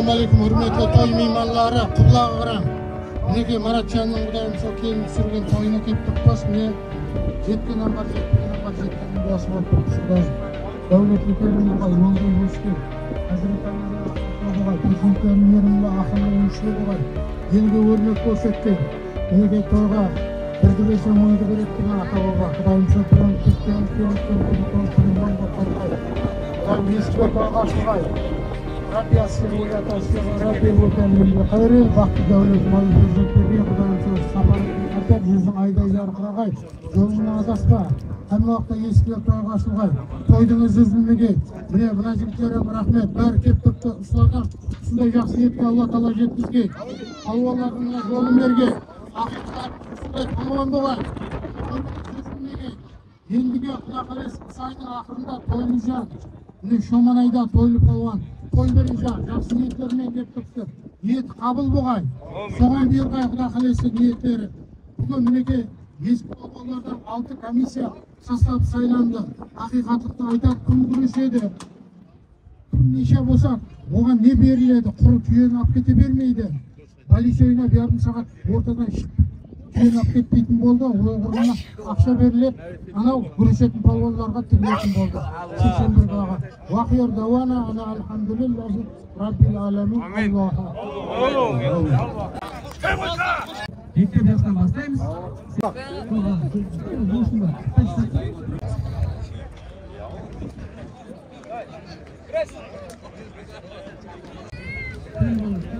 ассалаумағалейкум алейкум құрметті той мейманлары құбылаға қараң мінекей маратжанның құдайым сол келін түсірген тойына келіп тұрппыз міне жеткен амбар жеткен амбар жеткен елге өрнек көрсеткен мінекей тойға бірді берсе мыңды береді деген ата баба құдайым ағашығай يسر ولا تسر ربي وكان بخير وقت دولة مال جزء كبير خدام شو سفر أكيد جزء أيضا يزار قرغاي жолына адашпа hamma vaqtda eshiklar to'yga ochilg'ay to'ydingiz izimligi mine bular jigitlarga rahmat bari kelib turibdi ustoz shunday yaxshi yetgan alloh taolo yetkazgay polvonlarga yo'lini bergay shunday polvon bo'lgan endiga xudo xohlasa uch oyni oxirida to'ylaysan қойындарыңызға жақсы ниеттермен келіп тұрсыздар ниет қабыл болғай соған бұйырғай құда қаласа ниеттері бүгін мінекей ескі балалардан алты комиссия составы сайланды ақиқаттықты айтады кім күреседі кім неше болса оған не беріледі құр түйені алып кете бермейді полицейна жарым сағат ортадан қиналып кетпейтін болды орнына ақша беріледі анау күресетін палуандарға тігілетін болды сексен бір баға мектеп жасынан бастаймыз Thank you.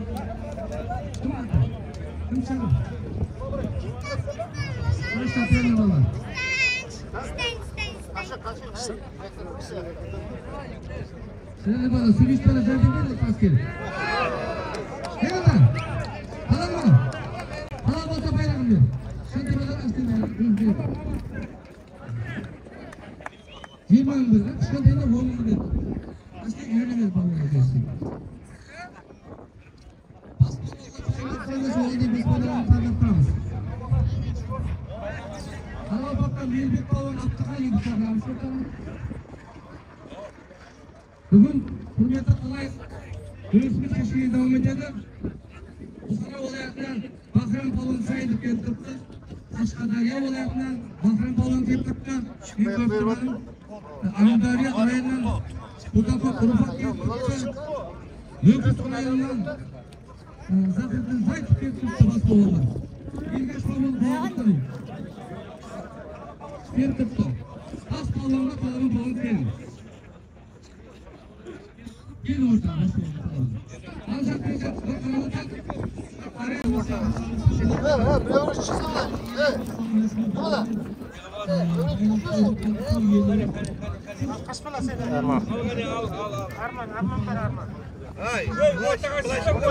Yoshdan boshlaymiz. Sizlarga bana sürüş bana derdin nedir askeri? Ne kadar? Halal mı? Halal olsa bayrağım diyor. Şimdi bana askeri Yirmi bir, çıkan tane oğlum dedi. Askeri yürü ver bana geçti. Halal baktan büyük bir balon attık. Bugün Hürmet'e kolay turizmi taşıyı devam edilir. Bu sene olayaklar Bahram balon saydık getirdi. Taşkadarya olayaklar Bahram balon getirdi. Şimdi gördüğüm Anadolu'ya orayla bu defa kurufak getirdi. Lüks orayla Zahidin Zahid getirdi. Basma oğlan. İlgeç balon qiling. Kelib turibdi. Bas polvonga polvon polvon keling. Gel orada. Ancak bir Qaysi qarab? Buxoro. Bahram. Tanslar. Ulan çıkma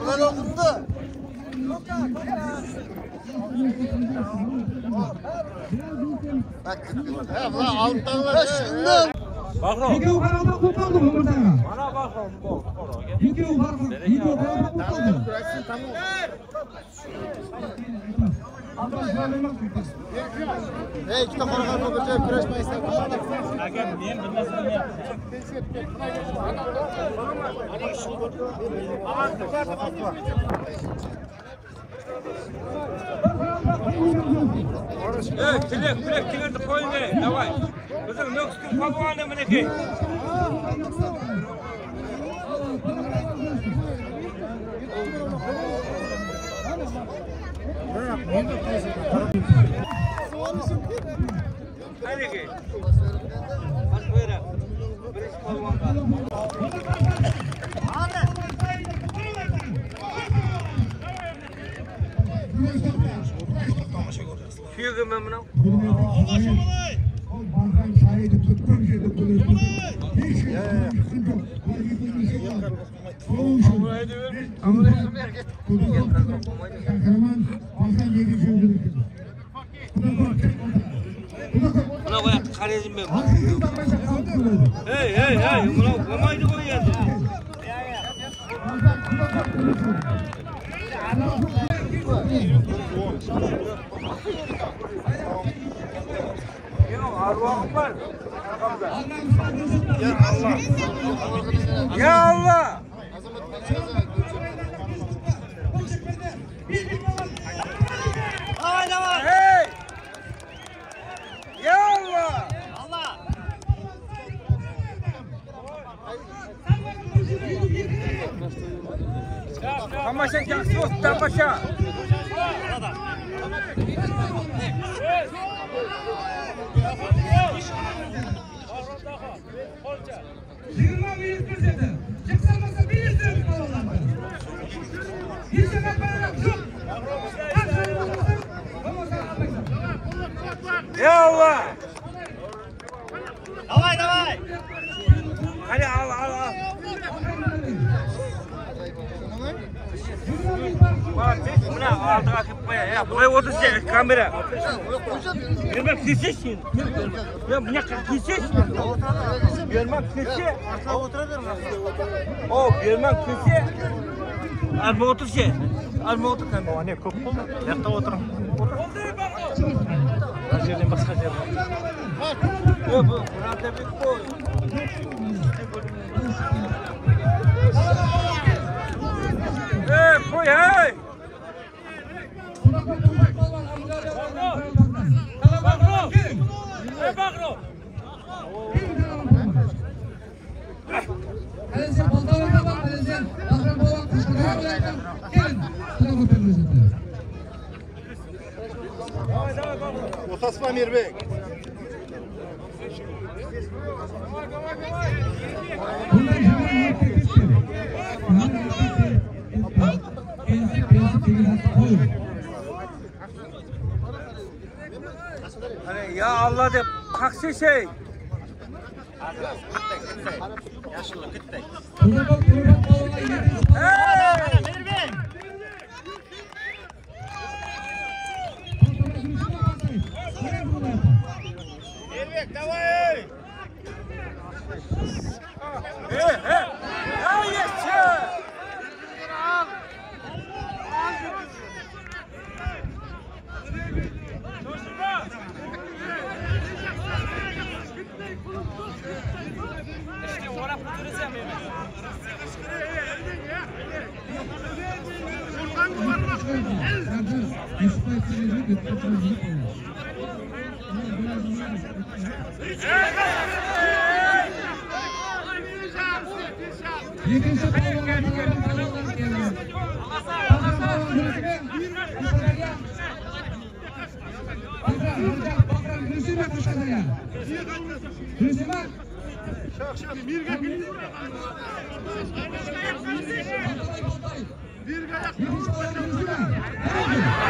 ulan oturdu. Bak, ha, alttan var. bahrom ikkovi barobar bo'lib qoldi bu mirzaga mana bahrom ikkovi barobar ikkovi barobar bo'lib qoldi ey ikkita qoraxar bobojon kurashmaysan aka men bilmasam deyapti ей тілек тілектеріңді қойыңдар давай. Біздің нүкістің палуаны мінекей әлекей бас Suyugim ben bunu. Bakan şahidi tuttum şeyde buluştum. Hiç şey yok. Kahraman bakan yedi sözünü. Buna koyaq, qaraydim ben. Hakkında başa kalkmıyor. Hey, hey, hey, buna qo'maydi qo'yadi. Yo'q, arvohim bor. Ya Allah! Davay, davay! Hey! Ya Allah! Tamasha yaxshi bo'lsin, tamasha. yigirma minut bir dedi chiqsin bo'lsa bir yuz dedi bolalarni hech nima bayram yo'q Yalla! Давай, давай! Hadi al al al. мына алдыға әкеліп қояйын былай камера. Ермак келсе сен е мына жаққа келсе берман келсе отыра бер о берман келсе алма отыр арба отыр камера не көп болды мына жақта отыр мына жерден басқа жер бар Kalesi Baltalar'a bak, kalesi Bahram Boğaz, Kışkırtma Boğaz'dan gelin. Sana fotoğraf göstereyim. Otasma Mirbek. Bundan hemen yurtta geçti. Hemen yurtta Gençlik, gençlik, gençlik, koy. Hani ya Allah de kaksi şey. Bana yedi. Hey! Hey, hey! Hey, yaşa! Yedinci balonlar, balonlar, balonlar geliyor. Bakın balon yürüsüne, Kışkırtma'ya. Bakın, hocam, bakın, yürüsüne Kışkırtma'ya. Yürüsüne. Baltayı, baltayı. Yedinci balon yürüsüne.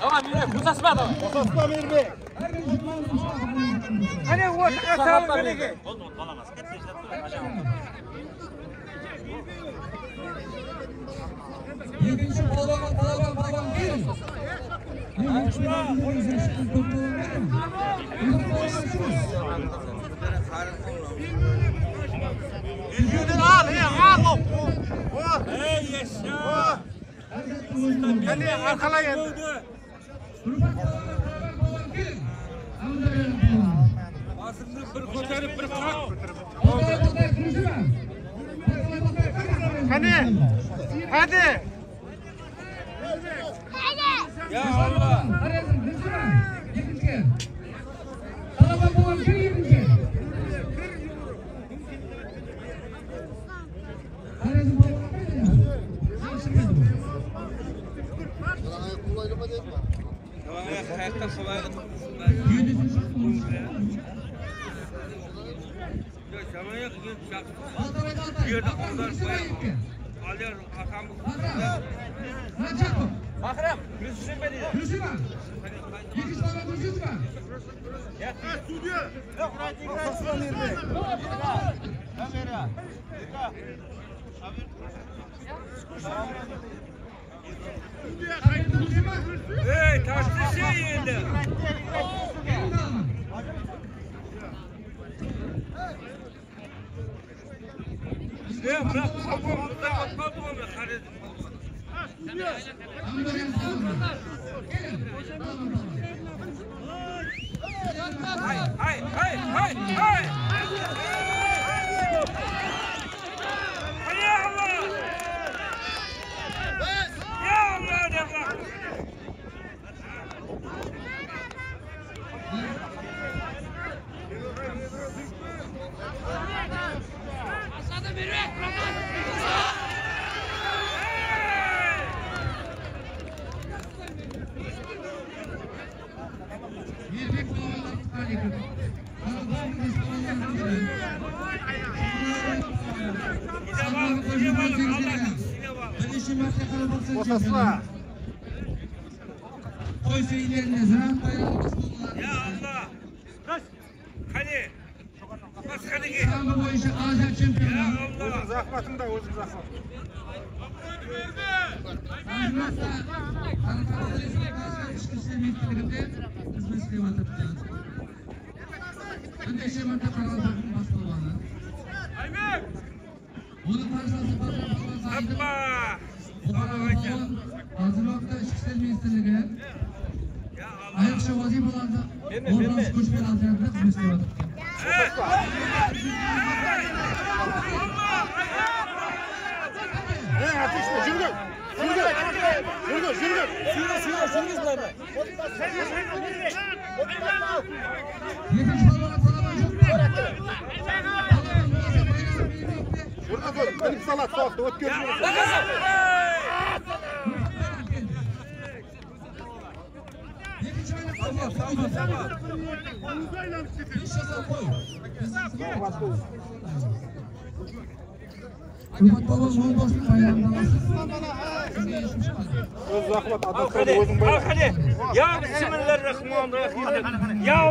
Hadi. Otasma Mirbek. Hani o sakatlar beni. Yedinci balon, balon, balon gelin. Yedinci balon yürüsüne çıkın, balon gelin. Yedinci balon yürüsüne. Yüzünü al, he, al o. O. Hey yaşa! Beni arkalayın. Ağzını bir ko'tarib bir qaq Bakara bakara kırışma. Bakara bakara kırışma. Hadi. Hadi. Ya Allah Arasın kırışma. Yetişke. Kalabalık olan bir yetişke. Arasın babana ne diyor? Çalışmıyor. hayotda qolay Altay altay. Yerda Bakara qollar kırışma qo'yadi. yetişke. Alıyor akamız. Bakara. Rachako. Bahram, Kırışma. Yetiş. Hey, taşlı şey yendi. Elini alma. Ya bırak, kapı burada kapı mı? Karedim. Ambarın sağlığı. Gelin. Alın bakalım. Hay, hay, hay, hay, hay. Ya Allah! Ya Allah de bak. Osaslan. Koy bayrağı Müslümanlar. Ya Allah! Hadi! Bas hadi git! Sambo boyunca Azer Ya şampiyonu. Allah! Özüm zahmatında özüm zahmat. Anjuras'ta Ankara'da Respublikası İçki İşler Mektebi'nde hizmet sistemi atacağız. Ben de Şemat'ta kalan takım başbakanı. Onun parçası Batı'nın sahibi. Yapma! Bu kararın Hazırlıkta İçişler Ministerliği ayakça vazifelerde Orhan Koçbel Hazretleri atacağız. He ateşle jürgün. Jürgün. Jürgün jürgün. Yetiş balona talaban çok mu? Talaban bulasa bayrağı birlikte. Burada dur. Benim salat soğukta. Ot gözünü. Yetiş oyna kalma. İnşallah koy. Hürmet babam mol boşluk bayrağında varsın. Size geçmiş kaldı. Öz zahmat. Al Adam hadi! özüm Al böyle. hadi! Ya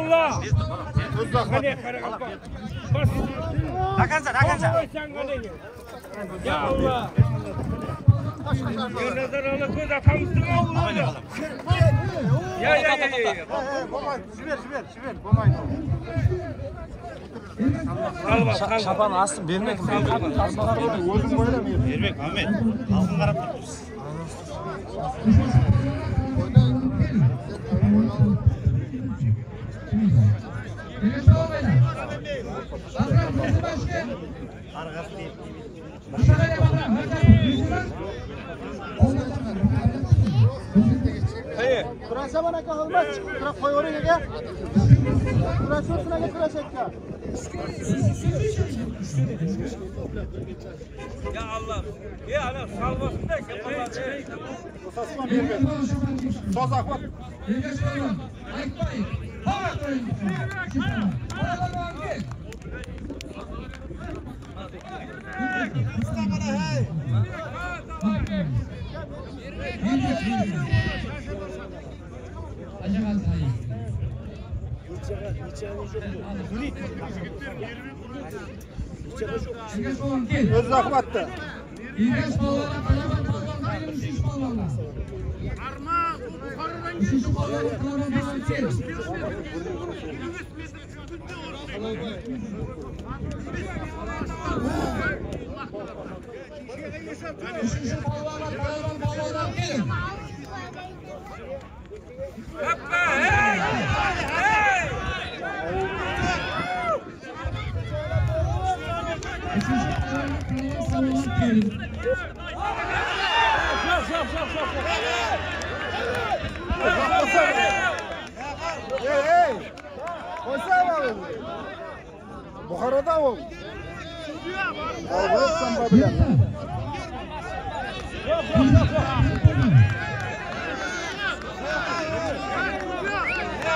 Allah! Ya! Ya göz! Ya! He he babay. Şiver şiver шапан асып бермек. Өзің мен. бермек мамед халқын қарап тұрмыз kurasaman aka. Olmas kurab qo'yavering aka kurashursin aka kurash aytgan Akram bizi başka. Dışarıya bakar. Hakan bizi bak. Hayır. Kırasa bana kalmaz. Kıra koy oraya gel. Kırasa olsuna gel kırasa gel. Ya Allah! Ya ana salvasın da şapalar. Osaslan Mirbek. Sol zahmat. Yürgeç babayla. Ayıkmayın. Hava koyun. Hava koyun. Acaba sayı. Yürgeç babayla gel. Öz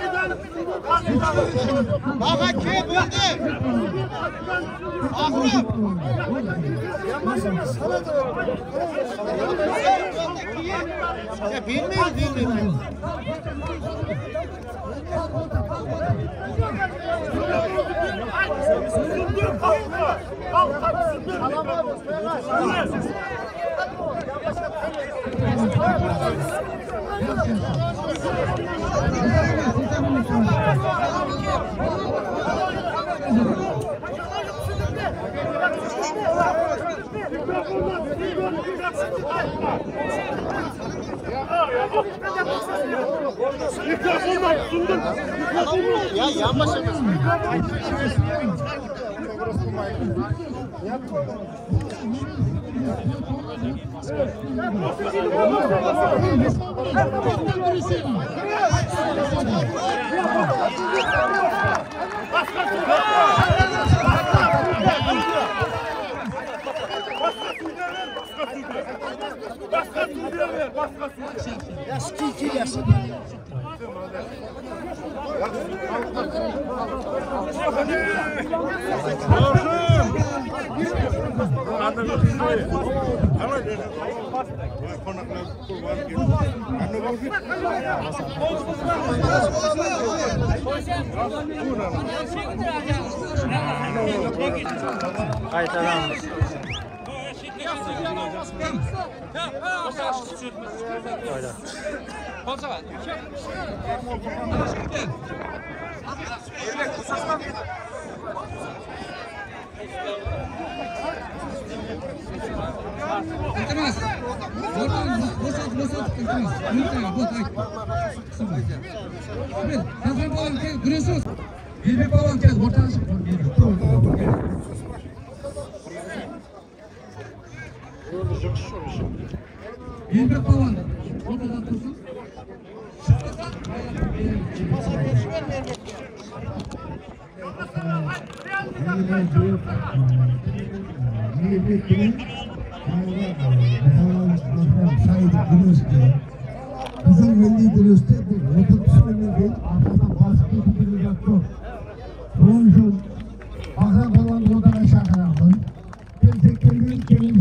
balona. Şiş balona kalaban balon gel. Şiş balona kalaban balona gel. Yapma! Hey! Hey! Üçüncü polvon polvon Salovat Başka sürüye ver, başka sürüye. Ya sikiki gelsin. Yavrum! Adam sürüye. Ama konaklar kurban gibi. Anladın mı? Hayır, tamam. Ahmet. Ya bilmiyorum bilmiyorum. Ya yanbaşı Qaytadan. İltimas. Ortadan bosat bosat iltimas. Yurtaya bot ayt. Evet, Hazır polvon kel, güreşiyoruz. Elbek polvon kel, ortadan çık. Elbek polvon, ortadan dursun. Bizim milli dürüstte bu. Otobüsünün değil, arkadan baskı yok. Bunun için Bahram olan buradan aşağı karanlık. Bir tek kelime kendimizi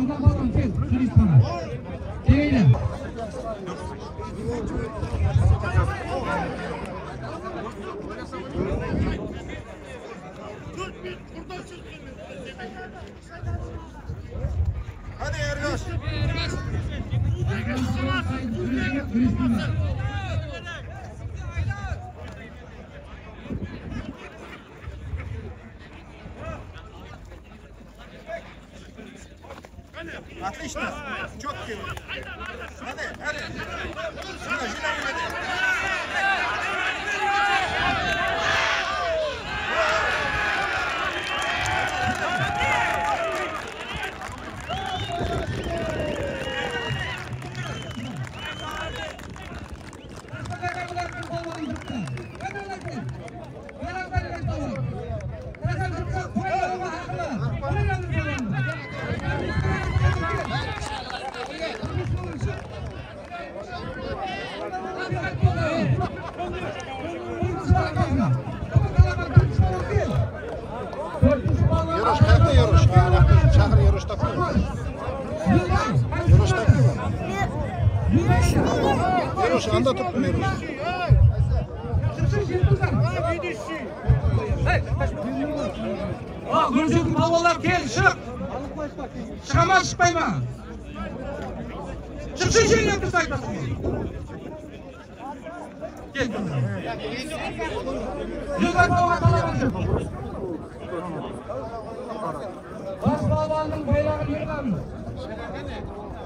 누가 바로 한 캔, 드리스타. Anda tutmuyoruz. Ha, Gürcü'nün balonlar gel, çık. Çıkamaz, çıkmayma. Çıksın şimdi yaptı saytasın. Gel. Yıllar balon kalabalık.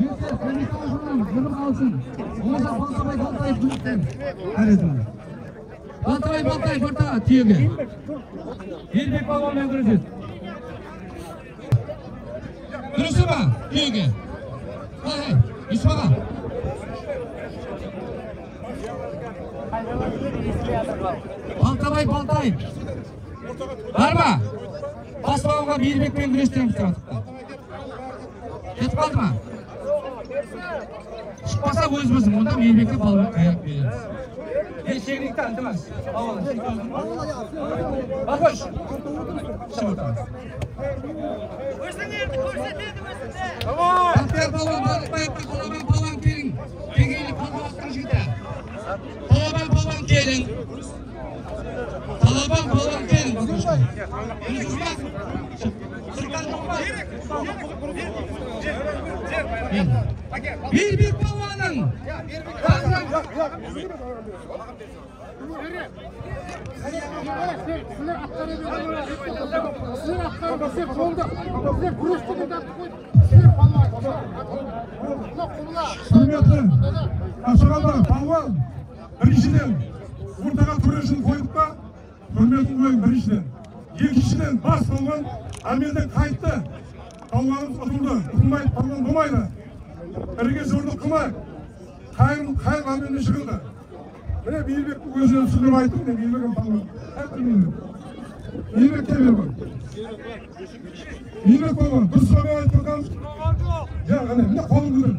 Kimse seni konuşmam, bunu kalsın. Olmasa baltayı baltayı kulüpten. Hadi tamam. Baltay baltay kurta tüyüge. Bir bir balon ben kıracağız. Kırısı mı? Tüyüge. Hay hay. İsmail. Baltabay baltay. Var mı? Çıkmasak özümüz bundan birlikte balık ayak veririz. Geçerlikten şey değil mi? Havalı. Bak hoş. Şamata. Koysun yerdi, koysun dedi, koysun de. Tamam. Bakter balon, balık bayakta kolaben balon gelin. Pekeli kalmaktır jüte. Kolaben balon gelin. Kolaben balon gelin. Bakın. Yürüyüş bak. Sırkan yok bak. Yürü, yürü, yürü. құрметті қашағалда палуан біріншіден ортаға төрешіні қойдық па? Құрметін қойың біріншіден. Екіншіден бас палуан әмелден қайтты. Палуанымыз ұтылды. Ұтылмайды палуан болмайды. Бірге жорды қылмайық қайыр қайыр әмеліне шығылды міне бейбек өзіне түсіндіріп айтты міне бейбек палуан әртүрлі бейбек бейбек кел бері бейбек палуан дұрыс сөйлеп айтып тұрған Ya hani ne kolunu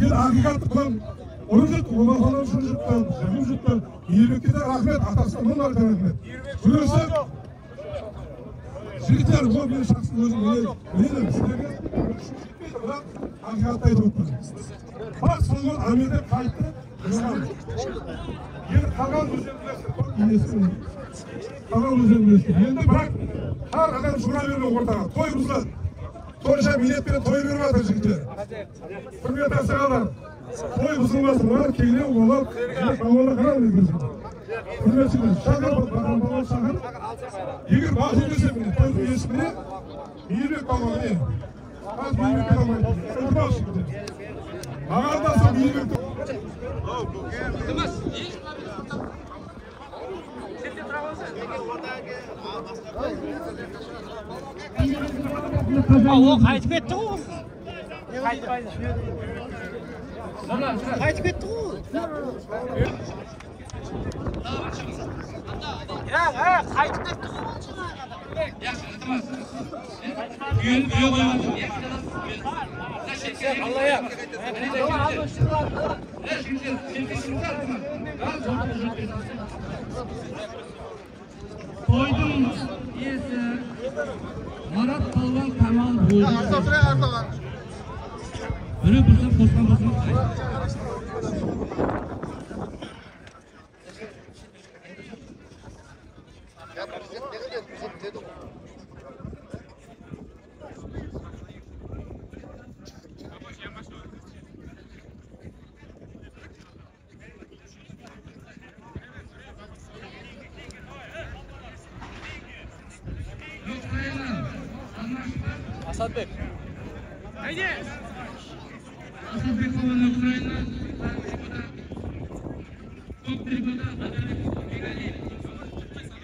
Yer hakikati kılan onu jut, ona falan şunu jutlar, şunu jutlar. Yirmekte de rahmet, atasına bunlar da rahmet. Burası Жігіттер, ол менің шақсын өзім білемін сіздерге бірақ ақиқатты айтып отырмын бас болған әмелден қайтты енді қалған білесіздер қалған білесіздер енді бірақ әр адам шыға бермей ортаға той бұзылады тойша билетпен той беріп жатыр жігіттер құрметті асығалар той бұзылмасын олар келе олар балалар қараңыз егер бақсы десе міне тойдың есіміне мейірбек міне Mag'ardasan yigirma. Emas, hech Алло, қайтып кетті ғой. Қайтып кетті ғой. Yürü, yürü, yürü. Allah'a. Koydum üyesi Marat Palvan Kemal Buğdu. Arda Erdoğan. Öyle bir şey bozma bozma. Асадбек. Haydi. Asabek olan Ukrayna. Top tribüne Adalet Egali.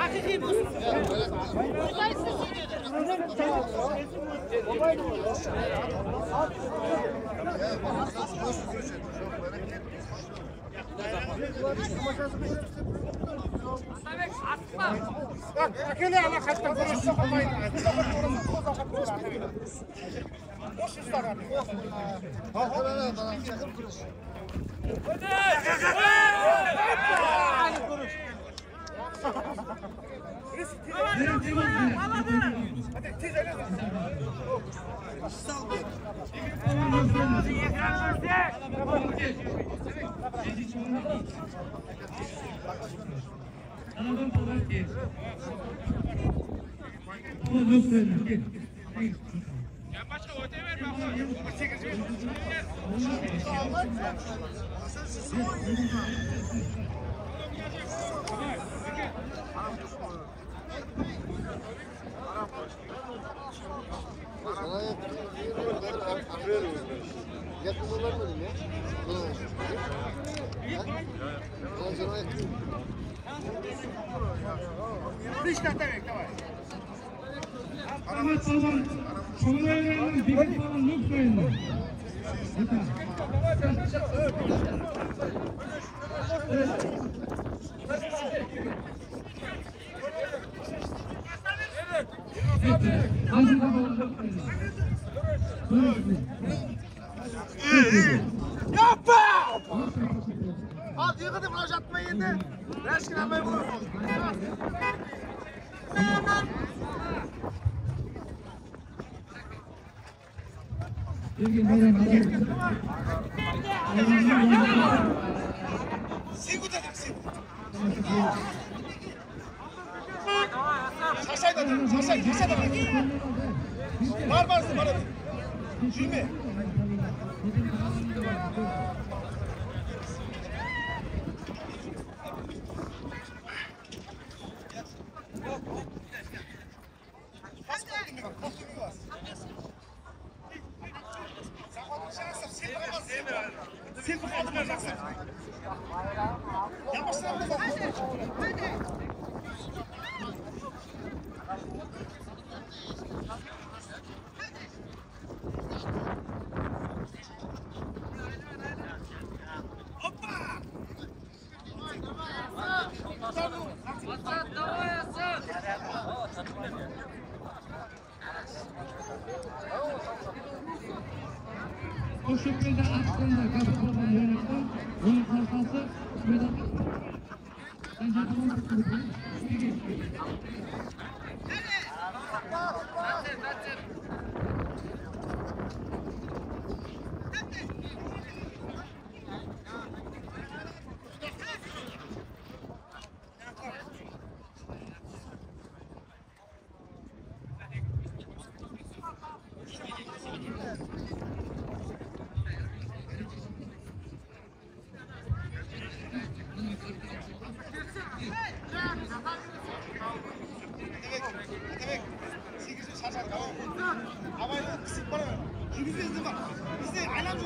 haqiqiy bo'lsin Musa aytdi shu dedi Bak, akıllı ala kaçtan kuruş sokulmayın. Boş usta var. Aradan falan geç. Ama yok böyle. Gel. Ahmet Balban, Şolaylar'ın bir falan yok böyle. Al yıkıdı müracaat etmeyi yendi. Reşkin almayı bulur. Bir bayram hazır. Var var bana. Şimdi. Bana. Yüz yüz bak. Bizde alam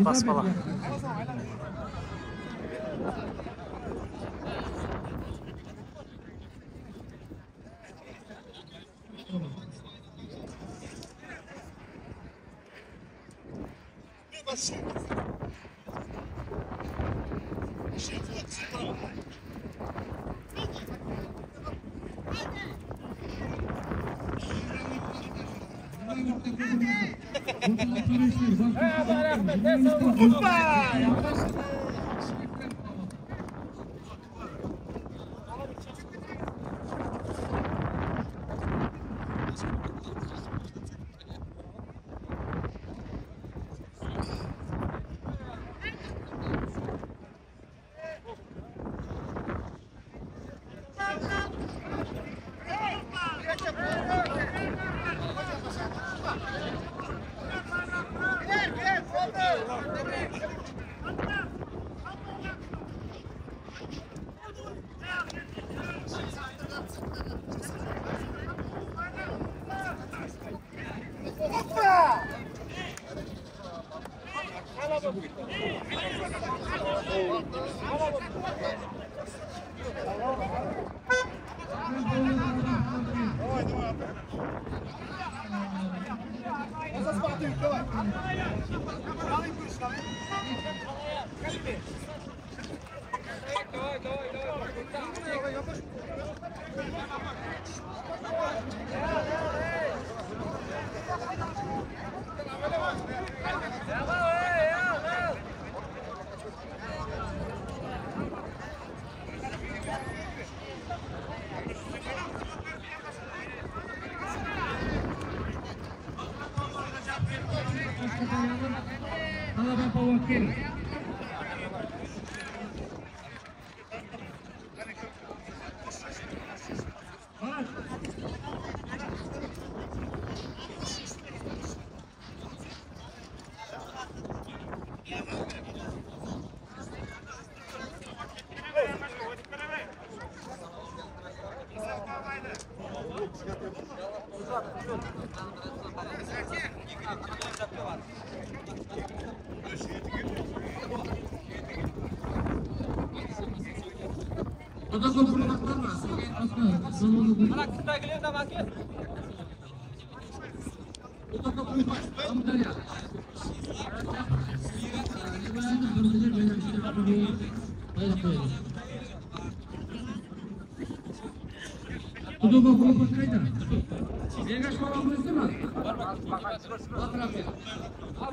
passa para falar. Come on. Kuduba kuduba kayda. Yegaş falan mı? Var bak. Bak bak. Bak bak.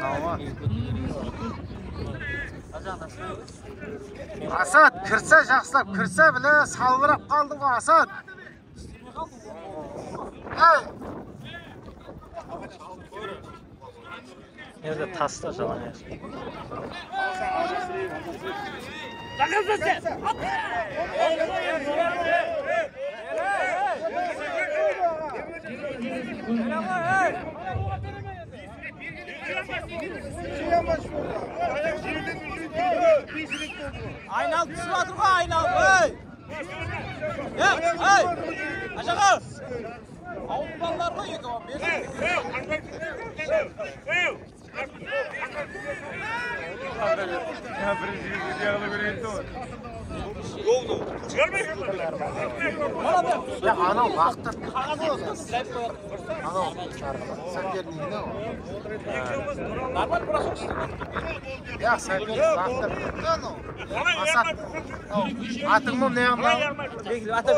Tamam. Asad kirsa yaxshilab kirsa bile salvirab qoldi bu asad hey yerda tasda jalan Aynal düşüyordur ha aynal. Hey. Ya hey. Aşağı. Avrupalılar mı жоқ анау лақтырып анау соперник мынау нормально бросок иә соперник лақтырып кетті анау атыңмы мына жағында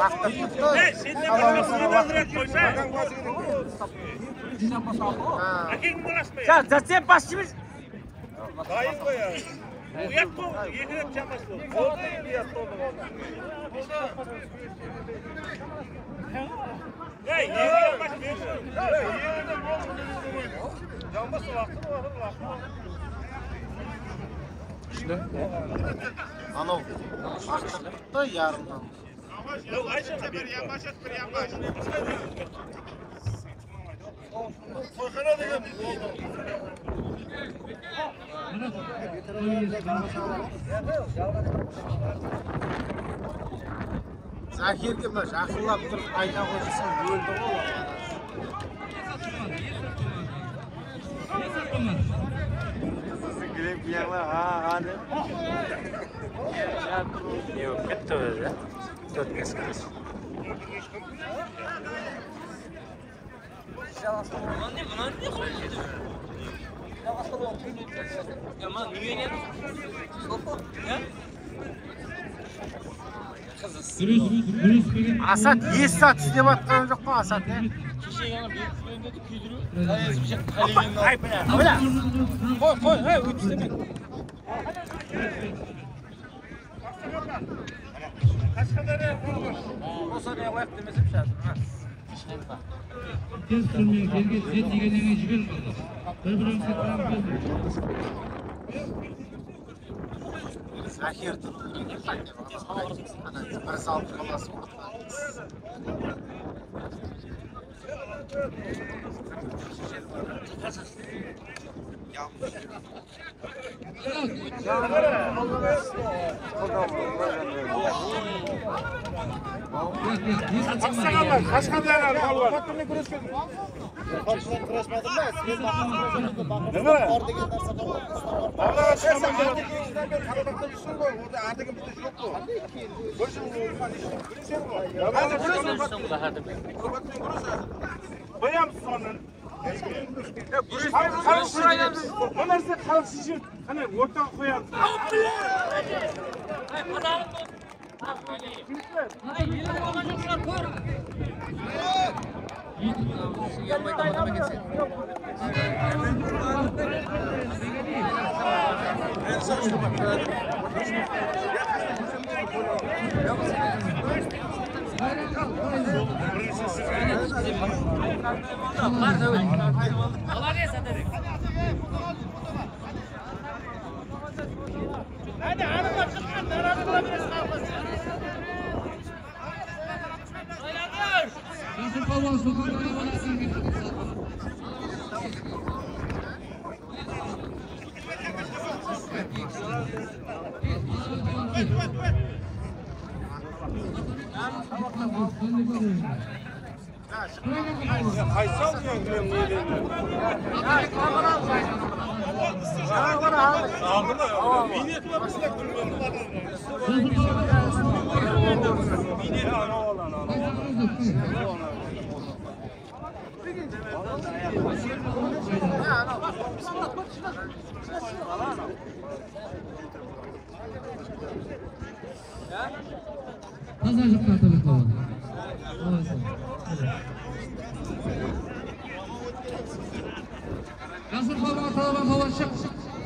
лақтырып кетті қалауысына лақтырып кетті Bir ya ana vaqtda ana sakerligini Normal burası. ya saker vaqtda asad atingni ne ham Bekle ata bek. vaqtda tutdi halovasini ha Ya zaten başımız. Dayın koyar. Uyat bu, yedirip çamaşır. Oldu bir yat oldu. Hey, yedirip baş bir. Hey, yedirip Yanması vakti var, vakti. anov tutdi yarimdan Yok, Ayşe bir yanbaş et, bir yanbaş. Soykana dedim. zakirga bir jahillab turib ayta qo'ysa o'ldi Yok, bitti o'zi. To'rtga chiqamiz. Yurus, yurus bergan. Asad yesa tush deyotganim yo'q-ku Asad. Koy koy. Hey uçtu. Olsa ne koyak demesim şartım ha. Tez turmang, yerga тез түрмен елге түзет дегеннен кейін бір салып қаласыз Thank you. Qashqadaryo, Qashqadaryo polvon. Qatni kurashgan. Qatni kurashmadim emas. Nima? Ortiga narsa qilmoq istamadim. Davlat shamandan beri Qaradoqda ishim bor. O'zi artiga bitta yo'q bu. Bir shim o'zman ishim. Birinchi bor. Hozir kurashmadim. Qurbatni kurashasiz. Bayam sonini Karış buraya. Onlarsa karışıcı. Hani ortak koyalım. Hayır, pazarlık olsun. Hayır, yıllar olacaklar. Kur. Yanmayı dayanamak için. En son şu bakıyorum. Yapmasın. Yapmasın. Hadi hanımlar çıkın, nerede bulabiliriz kavgası? Dayanır! Nasıl kavgası? Wait, wait, wait! Narsa xalq shishib, qani o'rtaga qo'yamiz. Polvon Sultonali bolasining bitta Pazarcık tahtalık oldu. Olasın. Nasıl baba talaban hava şık.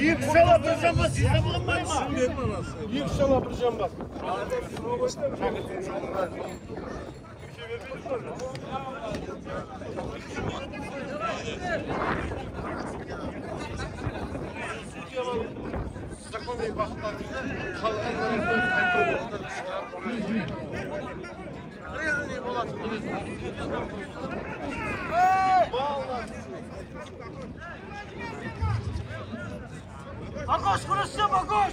Yüksel atacağım bak size bulunmayın mı? Yüksel atacağım bak. Thank you. Akoş konuşacağım Akoş.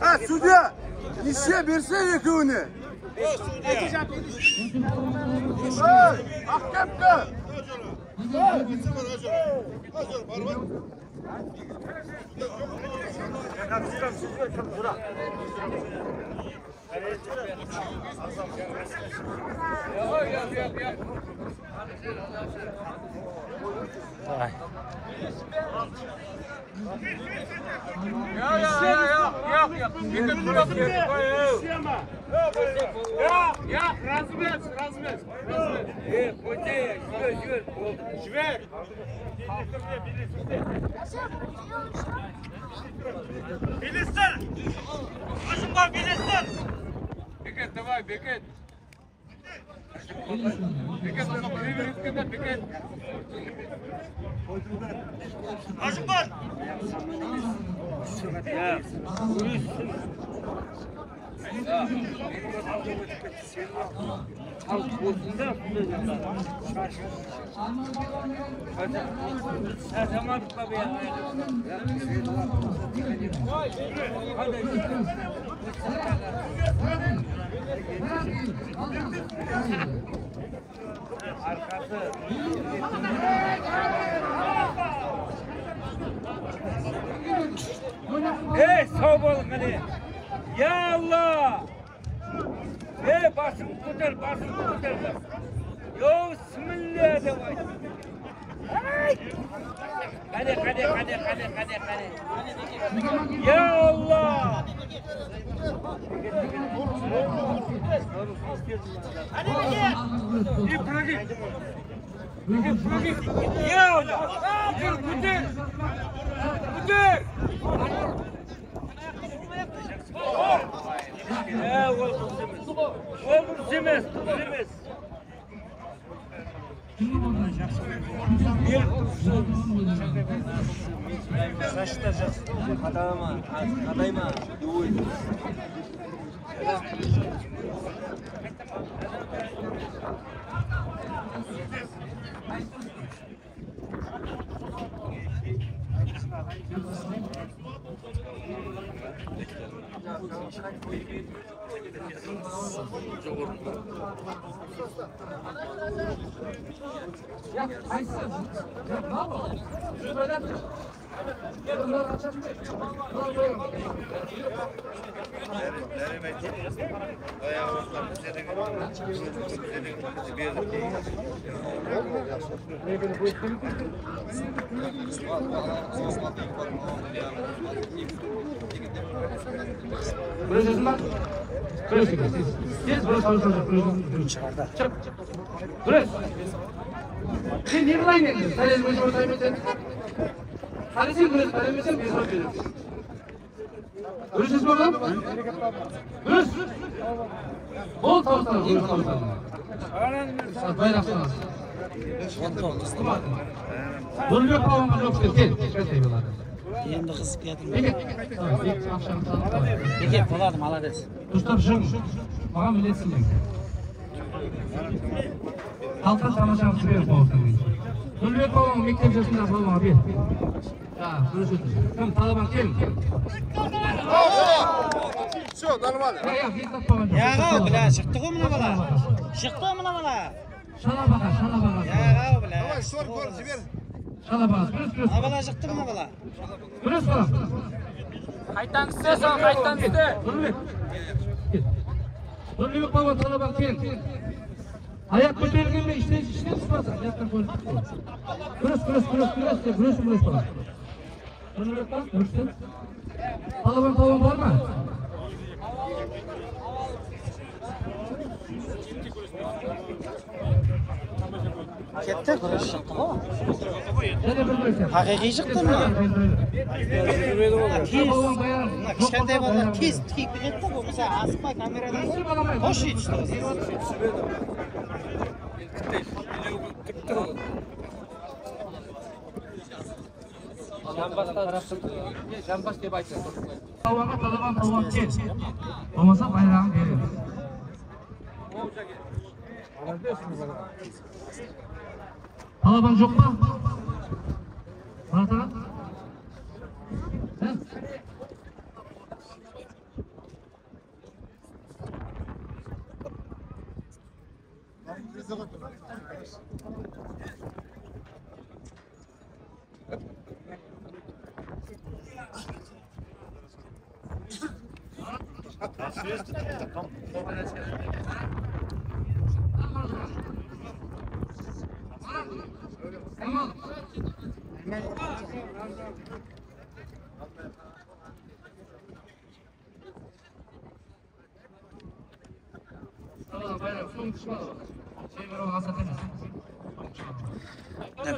Ha sudya. İşe versene köyünü. Hey, Akkepke. Ya, razmet, razmet. E, koyte, jüver, jüver. Jüver. Bilistin. Aşıklar bilistin. Beket, давай, beket. Beket, bir bir üstünde beket. Aşıklar. Ya, uyusun. Halk olsun da Hadi. Sen tamam tabii ya. Hadi. Arkası. Hey sağ olun hadi. Ya Allah. Hey başım kurtar, başım kurtar. Yo bismillah de vay. Ay. Hadi hadi hadi hadi hadi hadi. Ya Allah. Hadi. İbrahim. Ya Allah. Kurtar kurtar. É, o Alconsímenes. O Alconsímenes, Alconsímenes. ел шашта жас қадама қадайма дуй Thank you. Ya, Aysun, bravo. Süper yaptın bak. Görüşüyorsun siz. Siz burası konuşuyorsunuz. Görüşüyorsunuz. Çık. Burası. Sen niye bulayım geldin? Sen elimi başıma saymayacaksın. Hadi sen burası. Hadi sen biz bakıyoruz. Görüşüyorsun bakalım. Görüş. Bol tavuklar. Bol tavuklar. Saat bayrak sana. Dur yok babamız yok. Gel. Gel. Gel. Endi qiziq kedim. Peki. Tamam. Peki. Akşam saat. Beke bo'ladi, молодец. Usta şun, bana biletsin diyor. Halka tamaşası ver нұрбек бауырым мектеп жасындағы бауырым әбе там талабан кем все нормально яғау бля шықты ғой мына бала шықты мына бала шалабаға шалабаға ғау бля давай штор көр жібер шалабаға бала шықты мына бала дұрыс бала қайтан істе соны қайтаң істе нұрбек нұрбек бауыр талабан Ayak koy. Kırıs kırıs kırıs kırıs diye kırıs kırıs bana. Nurбek bak, görüştün. Taliban tavan var mı? Ketdi, kurash bildirsen? Haqiqiy chiqdimi? Kichkantay bolalar tez tikib ketdi, bo'lmasa asqmay kameradan qo'sh yetishdi. жамбас деп айтады ауаға талаған тауап кел болмаса байрағын береміз талабан жоқ па марат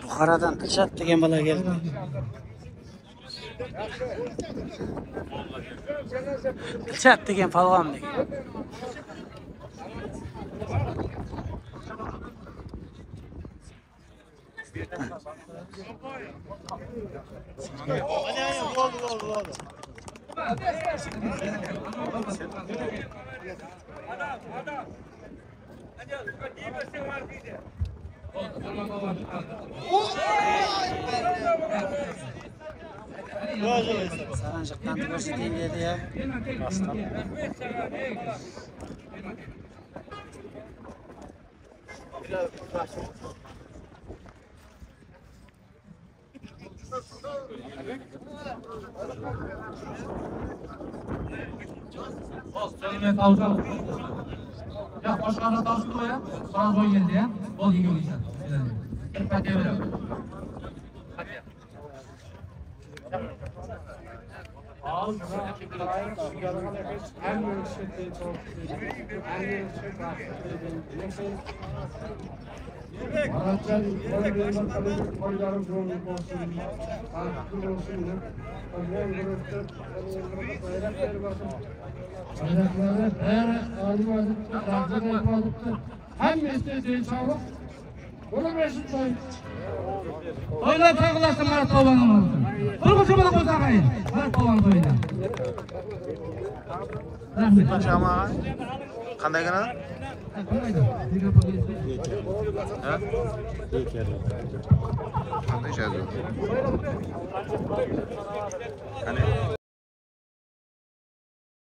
Buxorodan Dilshod degan bola keldi. Dilshod degan polvon degan. Saranjiqdan ko'rsataylik dedi ya. Söyleme tavsiye Ya başkanına tavsiye koya. Sana zor geldi ya. Bol iyi oynayacak. Hadi öyle. Hadi. Araçlar koyduğundan kalıcı koyların zorluk olsun. Artık olsun. Bol grupta bayrakları bakın. Bayrakları her alim adıktı, rakıda yapmadıktı. Hem istediği çabuk. Bunu meşhur koyun. Toylar tağılasın bana tovanım olsun. Turguşu bana koysa kayın. Bana tovan toyla. Rahmet. Шама. Қандай канал? Қандай жазу? Қане?